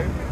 Okay.